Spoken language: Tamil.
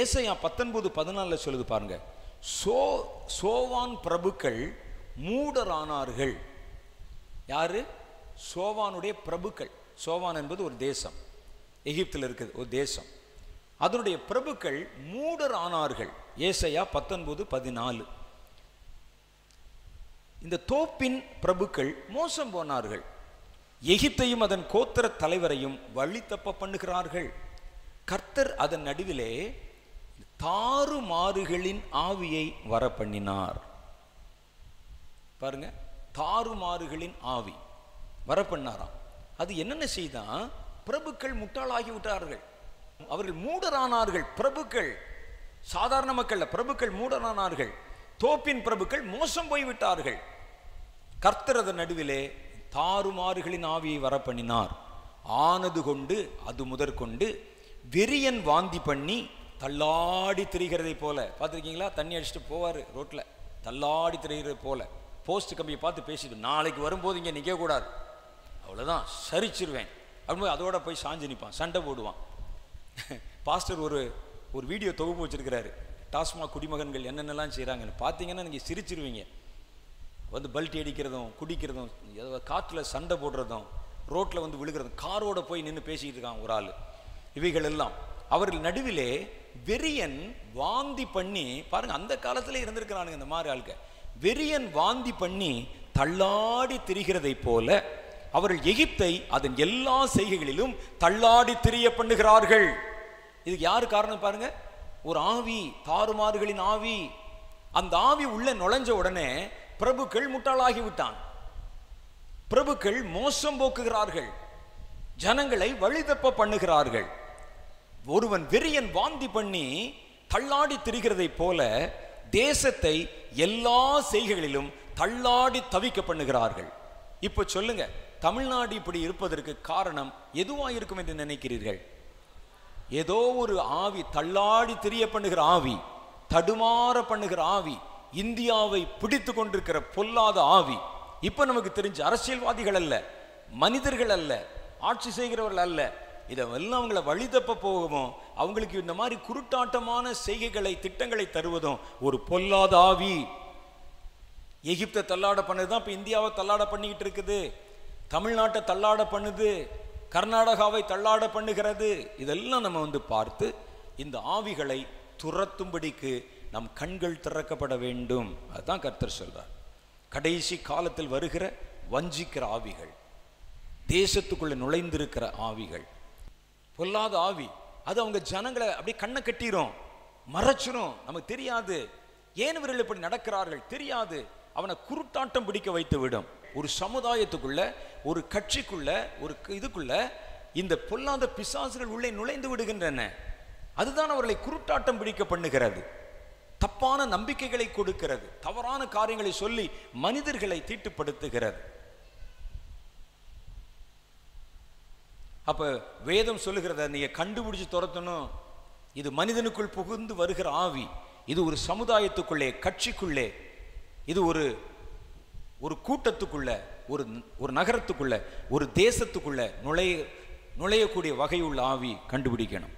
ஏசையா பத்தொன்பது பதினாலில் சொல்லுது பாருங்க. சோ சோவான் பிரபுக்கள் மூடரானார்கள். யாரு? சோவானுடைய பிரபுக்கள். சோவான் என்பது ஒரு தேசம். எகிப்தில் இருக்குது ஒரு தேசம். அதனுடைய பிரபுக்கள் மூடர் ஆனார்கள் ஏசையா பத்தொன்பது பதினாலு. இந்த தோப்பின் பிரபுக்கள் மோசம் போனார்கள். எகிப்தையும் அதன் கோத்திர தலைவரையும் வழி தப்ப பண்ணுகிறார்கள். கர்த்தர் அதன் நடுவிலே தாறுமாறுகளின் ஆவியை வர பண்ணினார் பாருங்க தாறுமாறுகளின் ஆவி வர பண்ணாராம் அது என்னென்ன செய்தான் பிரபுக்கள் முட்டாளாகி விட்டார்கள். அவர்கள் மூடரானார்கள் பிரபுக்கள். சாதாரண மக்கள் பிரபுக்கள் மூடரானார்கள். தோப்பின் பிரபுக்கள் மோசம் போய்விட்டார்கள். கர்த்தர் நடுவிலே தாறுமாறுகளின் ஆவியை வர பண்ணினார் ஆனது கொண்டு அது முதற்கொண்டு வெறியன் வாந்தி பண்ணி தள்ளாடி திரிகிறதை போல. பார்த்துருக்கீங்களா? தண்ணி அடிச்சுட்டு போவார் ரோட்டில் தள்ளாடி திரிகிறது போல. போஸ்ட் கம்பியை பார்த்து பேசிட்டு நாளைக்கு வரும்போது இங்கே நிற்கக்கூடாது அவ்வளோதான் சரிச்சிருவேன். அப்படின்போது அதோட போய் சாஞ்சு நிற்பான் சண்டை போடுவான். பாஸ்டர் ஒரு ஒரு வீடியோ தொகுப்பு வச்சிருக்கிறாரு. டாஸ்மாக் குடிமகன்கள் என்னென்னலாம் செய்கிறாங்கன்னு பார்த்தீங்கன்னா நீங்கள் சிரிச்சிருவீங்க. வந்து பல்ட்டி அடிக்கிறதும் குடிக்கிறதும் காற்றில் சண்டை போடுறதும் ரோட்டில் வந்து விழுகிறதும் காரோட போய் நின்று பேசிக்கிட்டு இருக்கான் ஒரு ஆள். இவைகள் எல்லாம் அவர்கள் நடுவிலே வெறியன் வாந்தி பண்ணி பாருங்க அந்த காலத்துல இருந்திருக்கிறானுங்க இந்த மாதிரி ஆளுங்க வெறியன் வாந்தி பண்ணி தள்ளாடி திரிகிறதை போல அவர்கள் எகிப்தை அதன் எல்லா செய்கைகளிலும் தள்ளாடி திரிய பண்ணுகிறார்கள். இதுக்கு யாரு காரணம் பாருங்க? ஒரு ஆவி தாறுமாறுகளின் ஆவி. அந்த ஆவி உள்ள நுழைஞ்ச உடனே பிரபுக்கள் முட்டாளாகி விட்டான். பிரபுக்கள் மோசம் போக்குகிறார்கள். ஜனங்களை வழிதப்ப பண்ணுகிறார்கள். ஒருவன் வெறியன் வாந்தி பண்ணி தள்ளாடி திரிகிறதை போல தேசத்தை எல்லா செய்கைகளிலும் தள்ளாடி தவிக்க பண்ணுகிறார்கள். இப்போ சொல்லுங்க தமிழ்நாடு இப்படி இருப்பதற்கு காரணம் எதுவா இருக்கும் என்று நினைக்கிறீர்கள்? ஏதோ ஒரு ஆவி தள்ளாடி திரிய பண்ணுகிற ஆவி தடுமாற பண்ணுகிற ஆவி இந்தியாவை பிடித்து கொண்டிருக்கிற பொல்லாத ஆவி. இப்ப நமக்கு தெரிஞ்ச அரசியல்வாதிகள் அல்ல மனிதர்கள் அல்ல ஆட்சி செய்கிறவர்கள் அல்ல இதெல்லாம் அவங்கள வழி தப்ப போகவும் அவங்களுக்கு இந்த மாதிரி குருட்டாட்டமான செய்கைகளை திட்டங்களை தருவதும் ஒரு பொல்லாத ஆவி. எகிப்தை தள்ளாட பண்ணது தான் இப்போ இந்தியாவை தள்ளாட பண்ணிக்கிட்டு இருக்குது. தமிழ்நாட்டை தள்ளாட பண்ணுது. கர்நாடகாவை தள்ளாட பண்ணுகிறது. இதெல்லாம் நம்ம வந்து பார்த்து இந்த ஆவிகளை துரத்தும்படிக்கு நம் கண்கள் திறக்கப்பட வேண்டும். அதுதான் கர்த்தர் சொல்றார். கடைசி காலத்தில் வருகிற வஞ்சிக்கிற ஆவிகள் தேசத்துக்குள்ளே நுழைந்திருக்கிற ஆவிகள் பொல்லாத ஆவி. அது அவங்க ஜனங்களை அப்படியே கண்ணை கட்டிரும். மறைச்சிரும். நமக்கு தெரியாது. ஏன் இவர்கள் இப்படி நடக்கிறார்கள்? தெரியாது. அவனை குருட்டாட்டம் பிடிக்க வைத்து விடும். ஒரு சமுதாயத்துக்குள்ள ஒரு கட்சிக்குள்ள ஒரு இதுக்குள்ள இந்த பொல்லாத பிசாசுகள் உள்ளே நுழைந்து விடுகின்றன. அதுதான் அவர்களை குருட்டாட்டம் பிடிக்க பண்ணுகிறது. தப்பான நம்பிக்கைகளை கொடுக்கிறது. தவறான காரியங்களை சொல்லி மனிதர்களை தீட்டுப்படுத்துகிறது. அப்ப வேதம் சொல்லுகிறத நீங்கள் கண்டுபிடிச்சு துரத்தணும். இது மனிதனுக்குள் புகுந்து வருகிற ஆவி. இது ஒரு சமுதாயத்துக்குள்ளே கட்சிக்குள்ளே. இது ஒரு ஒரு கூட்டத்துக்குள்ள ஒரு ஒரு நகரத்துக்குள்ள ஒரு தேசத்துக்குள்ள நுழைய நுழையக்கூடிய வகையுள்ள ஆவி கண்டுபிடிக்கணும்.